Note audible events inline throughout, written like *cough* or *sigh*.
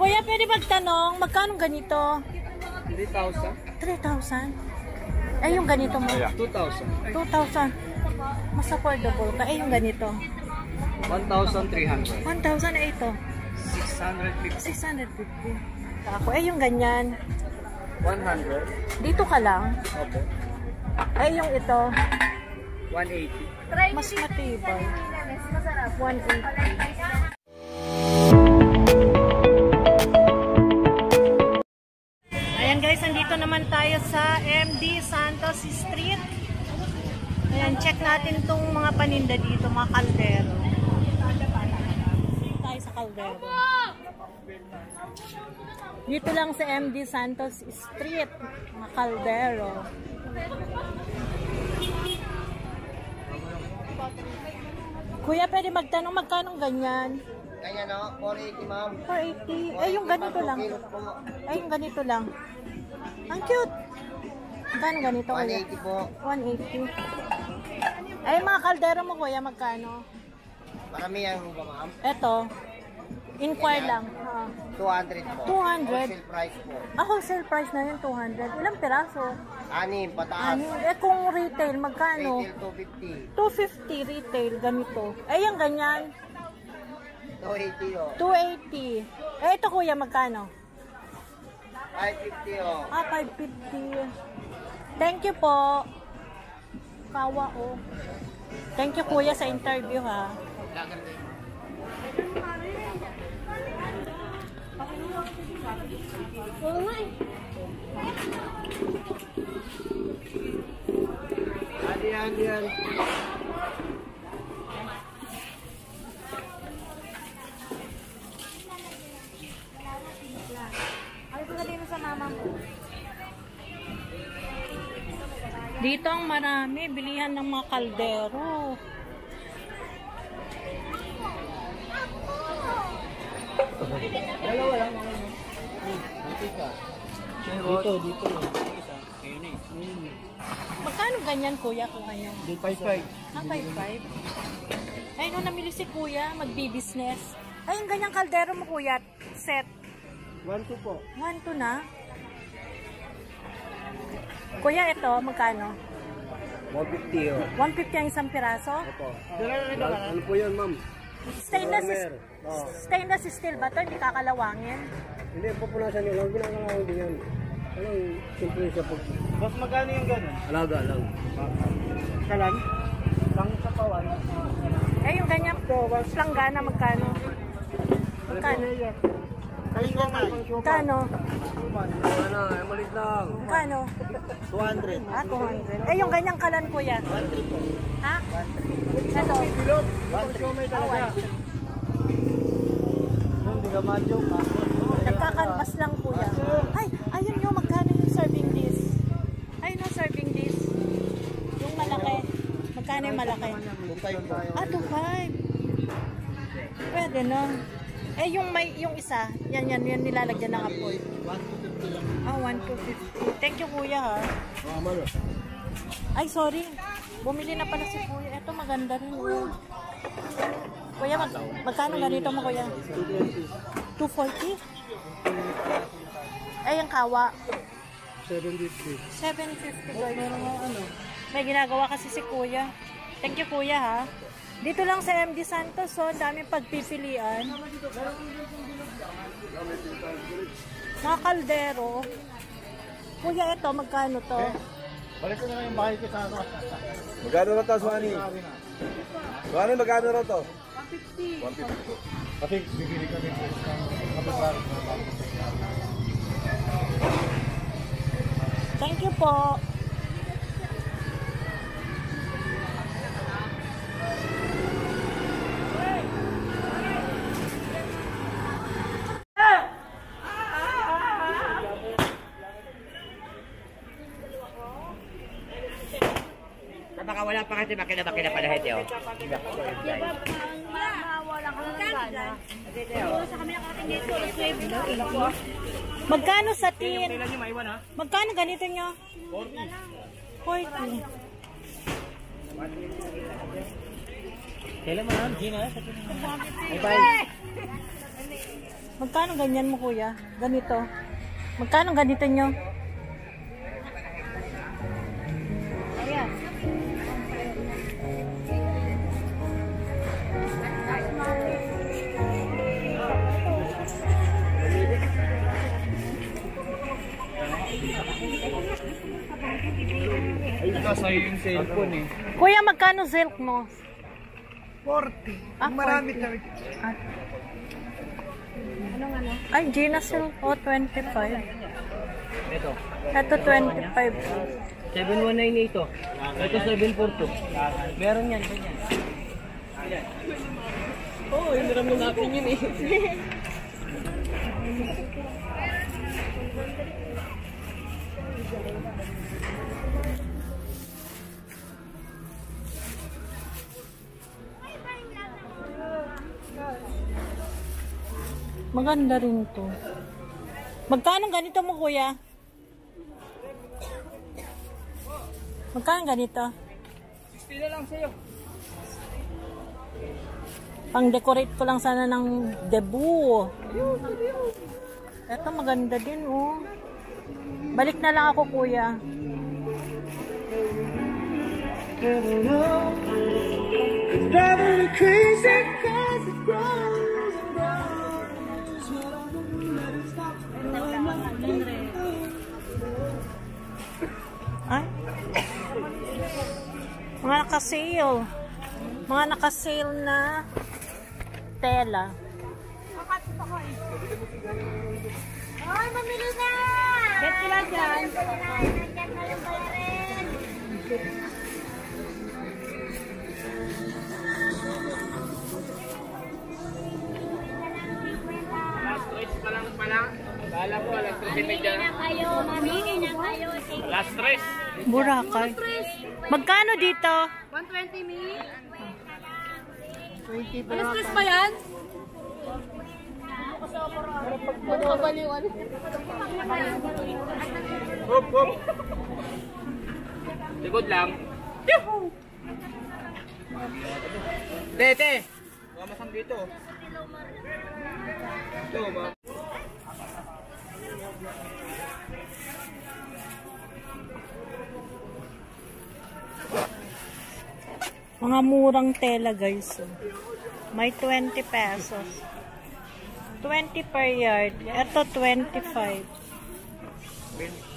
Kuya, pwede magtanong, magkano ganito? 3,000. 3,000? Eh, yung ganito mo? 2,000. 2,000. Mas affordable ka. Eh, yung ganito? 1,300. 1,000 eh ito. 650. 650. Ako, eh, yung ganyan. 100. Dito ka lang. Opo. Eh, yung ito. 180. Mas matibay. 180. Natin tong mga paninda dito, mga kaldero. Dito tayo sa kaldero. Dito lang sa MD Santos Street, mga kaldero. Kuya, pwede magtanong magkano ganyan? Kanya no, 480 ma'am. 480. Eh, yung ganito lang. Eh, yung ganito lang. Ang cute. Magkano ganito, kuya? 180 po. 180. Eh, mga kaldero mo, kuya, magkano? Marami yan ba ma'am? Eto. Inquire lang. Ah. 200 po. 200? Wholesale price po. Ah, wholesale price na yun, 200. Ilang piraso? Anim, pataas. Ano? Eh, kung retail, magkano? Retail 250. 250 retail, ganito. Eh, yung ganyan, 280 oh. 280. Eh, ito, kuya, magkano? 550 oh. Ah, 550. Thank you po. Kawa, oh. Thank you, kuya, sa interview, ha. Adi yan, yan. Dito ang marami, bilihan ng mga kaldero. Dalawa lang. Dito, dito. Eh. Magkano ganyan, kuya, kung? Di 55. Ah, 5-5. Ay, no, namili si kuya, magbi-business. Ay, yung ganyang kaldero mo, kuya, set. 1 po. 1 na. Kuya, ito, magkano? 150 oh. 150 ang isang piraso? Ito. Ano po yan, ma'am? Stainless. Oh. stainless steel ba ito? Hindi kakalawangin? Hindi, pupunasan nyo lang. Ginagawa din yan. Anong simple siya pag... Mas magkano yung gano'n? Alaga lang. Kalan? Pang sapawan. Eh, yung ganyan po, planggana, magkano? Magkano? Kalinga Magkano? Ano eh, malit lang. Magkano? 200. Ah, 200. Eh, yung ganyang kalan, kuya? Ha? Ito. Siomay talaga. Hindi ka ha. Nagkakanvas lang, kuya. Ay, ayun yung magkano yung serving dish? Ayun yung serving dish. Yung malaki. Magkano yung malaki? Kung tayo tayo. Ah, 2.5. Pwede na. Eh, yung may yung isa, yan, yan, yan nilalagyan ng apoy. 150 lang. Ah, 1,250. Thank you, kuya, ha. Mga malo. Ay, sorry. Bumili na pala si kuya. Ito, maganda rin. Oh. Kuya, mag magkano ganito mo, kuya? 240? Eh, yung kawa. 750. 750 guys. May ginagawa kasi si kuya. Thank you, kuya, ha. Dito lang sa MD Santos, so ang daming pagpipilian. Mga kaldero. Kuya, ito, magkano to? Balik ko na lang yung bahay ko sa ano. Magkano na to, Swani? Swani, magkano na to? 150. 150 po. Kasi bibili kami ng kapatid. Thank you po. Baka wala pa kasi makina makina pala hete oh. Magkano sa tin? Magkano ganito nyo? 40. Kailan mo lang? Gina? Magkano ganyan mo, kuya? Ganito. Magkano ganito nyo? Ayun ka sa'yo yung cellphone eh. Kuya, magkano silk mo? 40. Ah, Marami 40. talaga. Ay, Gina silk. Oh, 25. Ito. Ito, 25. 719 ito. Ito 742. Meron yan, ganyan. Oo, oh, hindi naman natin yun eh. *laughs* Maganda rin to. Magkano ganito mo, kuya? Magkano ganito? 60 na lang sa'yo. Pang-decorate ko lang sana ng debu. Ito maganda din, oh. Balik na lang ako, kuya. Driving me crazy cause it grows Ay. Mga naka-sale. Mga naka-sale na tela. Hoy, mamili na! Bet sila dyan. Nandyan na yung bayarin. Mamili na kayo, mamili na kayo. Sige. Last tres. Burakay. Magkano dito? 120 mi? 20 pa Alas lang. tres ba yan? Ka baliwan? Hop, hop. Likod lang. Tete! Mamasang dito. Ito, ma. Mga murang tela, guys. oh. May 20 pesos. 20 per yard. Ito, 25.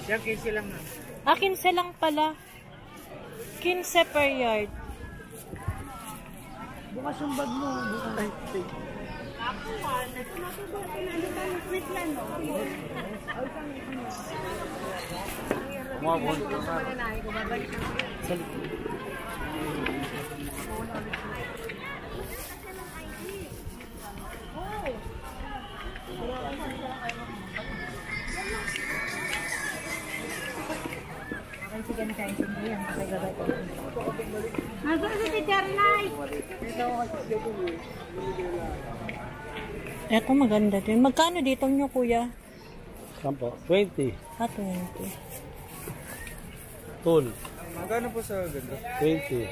Siya, 15 lang na. Ah, 15 lang pala. 15 per yard. Bukas yung bag mo. Bukas. Ay, Nasaan si Teacher Nay? Ito maganda din. Magkano dito nyo, kuya? Sampo. 20. Ah, 20. Tol. Magkano po sa ganda? 20.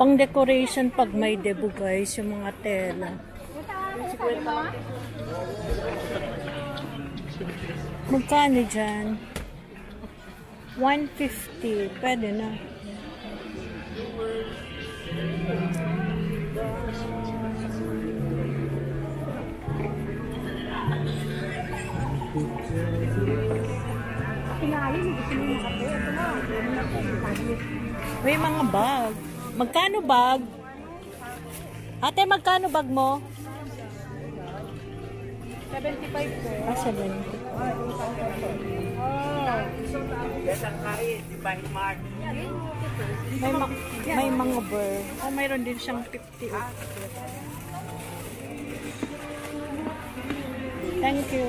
Pang decoration pag may debo, guys, yung mga tela. Magkano dyan? 150. Pwede na. May mga bag. Magkano bag? Ate, magkano bag mo? 75 po. Ah, 70. Besang kain, di ba Mark? May, ma- may mga bird. Oh, mayroon din siyang 50. Thank you.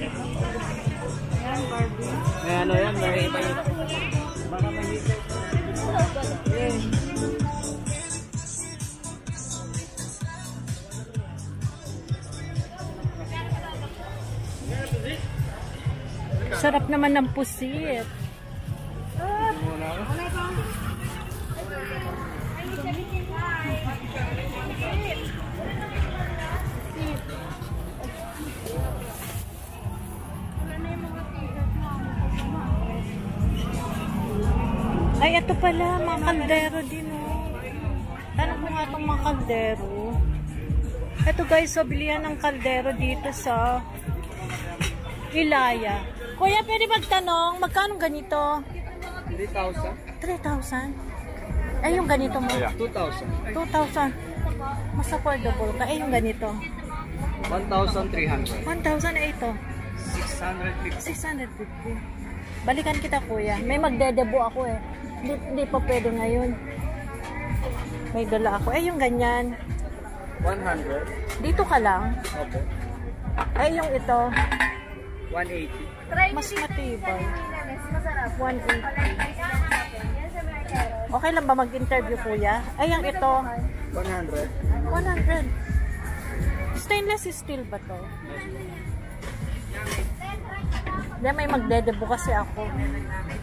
May ano yan, may iba yun. Baka may hito. Sarap naman ng pusit. Ay, ito pala, mga kaldero din, oh. Tanong ko nga itong mga kaldero. Ito guys, so bilihan ng kaldero dito sa Ilaya. Kuya, pwede magtanong, magkano ganito? 3,000? 3,000? Eh, yung ganito mo? 2,000. 2,000. Mas affordable ka. Eh, yung ganito? 1,300. 1,000 eh ito. 650. 650. Balikan kita, kuya. May magdedebo ako eh. Hindi, hindi pa pwede ngayon. May dala ako. Eh, yung ganyan. 100. Dito ka lang. Opo. Eh, yung ito. 180. Mas matibay. 180. Okay lang ba mag-interview, kuya? Eh, yung ito. 100. 100. Stainless steel ba to? Hindi, may magdedebo kasi ako.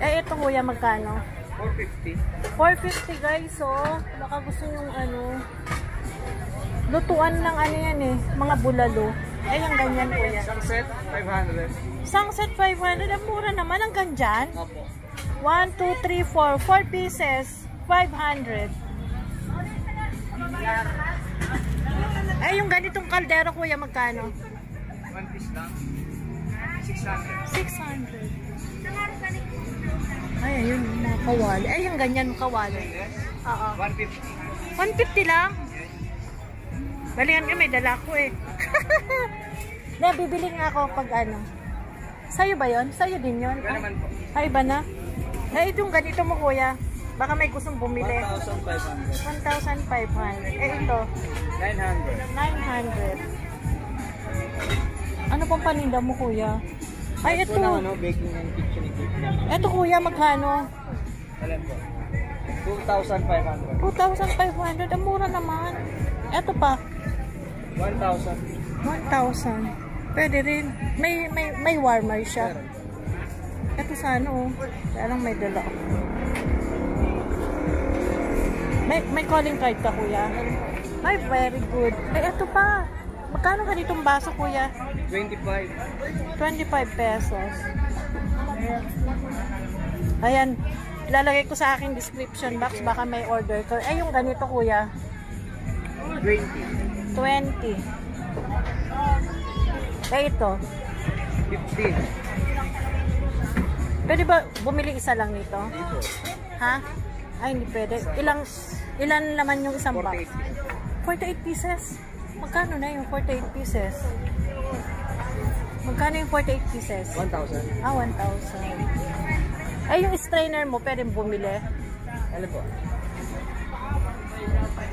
Eh, ito kuya, magkano? 450. 450 guys, oh. Baka gusto nyong ano. Lutuan lang ano yan eh. Mga bulalo. Eh, yung ganyan kuya. Isang set, 500. Isang set 500. Ang mura naman. Ang ganyan. Opo. 1, 2, 3, 4. 4 pieces. 500. Eh, yung ganitong kaldero kuya, magkano? One piece lang. 600. 600. Kawali. Ay, yung ganyan, kawali. Oo. 150. 150 lang. Balikan ka, may dala ko eh. *laughs* Na, bibili nga ako pag ano. Sa'yo ba yon? Sa'yo din yon? Iba naman po. Ay, iba na? Eh, itong ganito mo, kuya. Baka may gustong bumili. 1,500. 1,500. Eh, ito. 900. 900. Ano pang paninda mo, kuya? Ay, ito. Ito ano, baking and kitchen equipment. Ito, kuya, magkano? Alam po. 2,500. 2,500. Ang mura naman. Ito pa. 1,000. 1,000. Pwede rin. May, may, may warmer siya. Ito sa ano, oh. Kaya lang may dala ako. May, may calling card ka, kuya? Ay, very good. Ay, ito pa. Magkano ka ditong baso, kuya? 25. 25 pesos. Ayan. Ilalagay ko sa aking description box. Baka may order ko. Ay, yung ganito, kuya. 20. 20. Eh, ito. 15. Pwede ba bumili isa lang nito? Dito. Ha? Ay, hindi pwede. Ilang, ilan naman yung isang box? 48. 48 pieces. Magkano na yung 48 pieces? Magkano yung 48 pieces? 1,000. Ah, 1,000. Ay, yung strainer mo, pwede bumili. Ano po?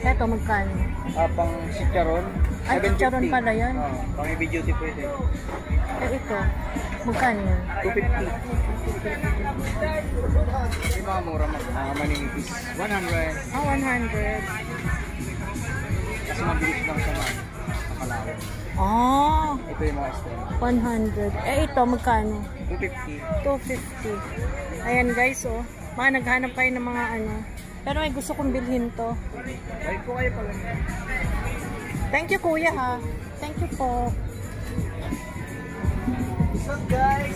Eto, magkano? Ah, pang chicharon. Ay, 750. chicharon pala yan. Oo, pang heavy duty pwede. Eh, ito. Magkano yun? 250. Yung mga mura mo, mga maninipis. 100. Ah, 100. Kasi mabilis lang siya ma- makalawin. Ah, Ito yung mga stem. 100. Eh, ito, magkano? 250. 250. Ayan guys, oh. Mga naghanap kayo ng mga ano. Pero may gusto kong bilhin to. Balik po kayo pala. Thank you kuya ha. Thank you po. So guys,